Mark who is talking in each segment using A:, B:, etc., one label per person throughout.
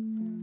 A: Mm-hmm.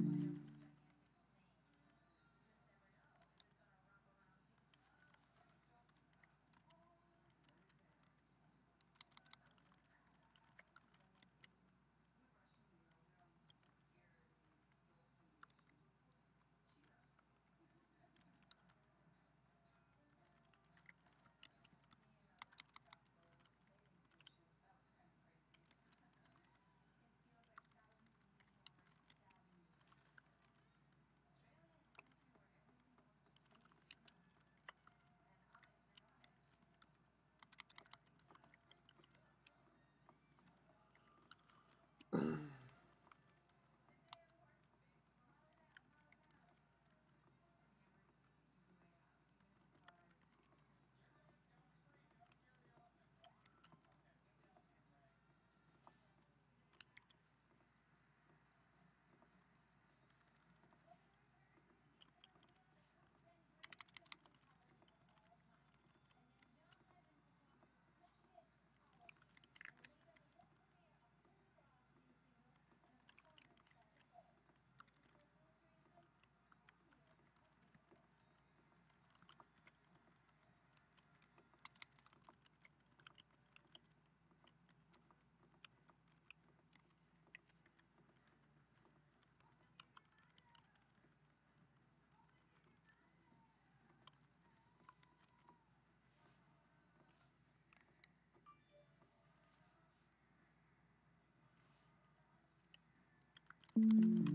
A: Música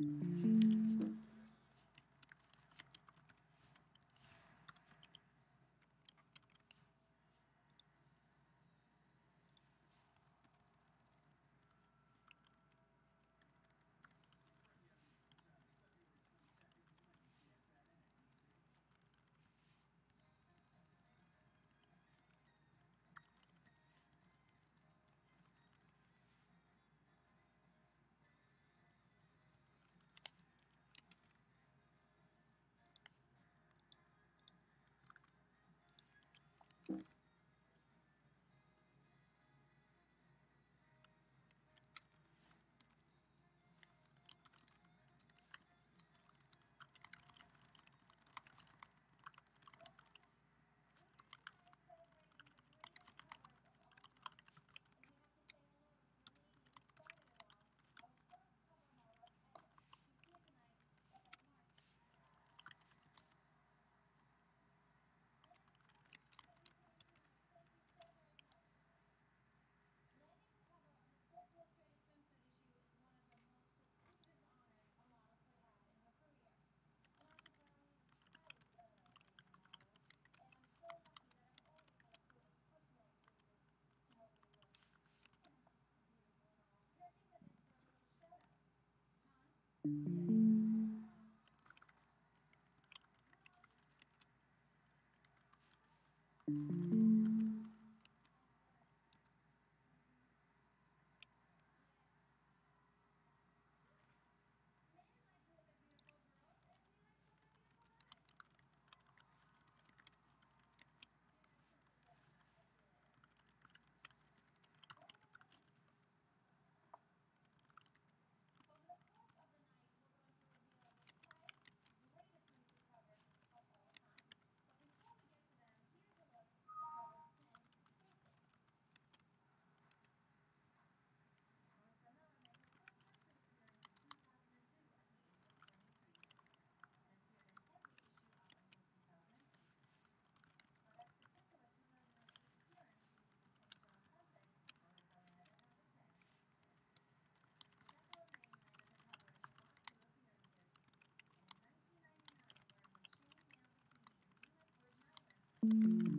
A: Thank you. Mm-hmm.